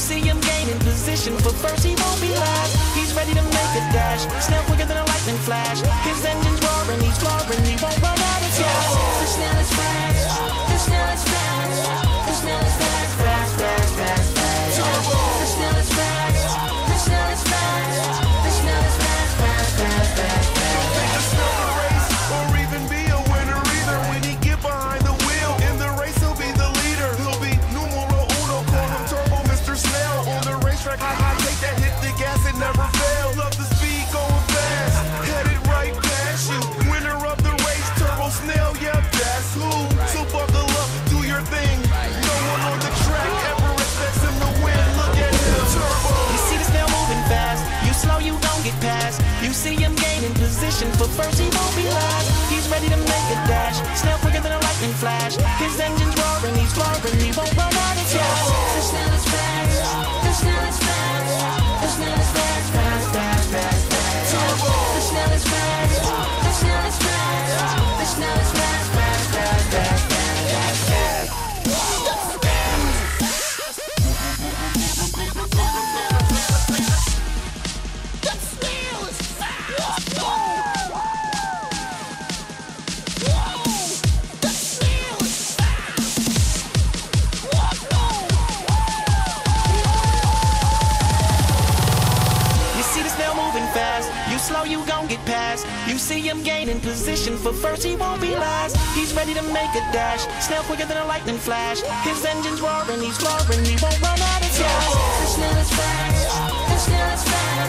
him gaining position, but first he won't be last. He's ready to make a dash, snail quicker than a lightning flash. His engine's see him gaining position, but first he won't be last. He's ready to make a dash. Snail quicker than a lightning flash. His engine's how you gon' get past. You see him gaining position for first, he won't be last. He's ready to make a dash, snail quicker than a lightning flash. His engine's roaring, he's roaring, he won't run out of gas. The snail is fast, the snail is fast.